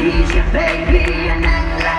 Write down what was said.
tease your baby, and act like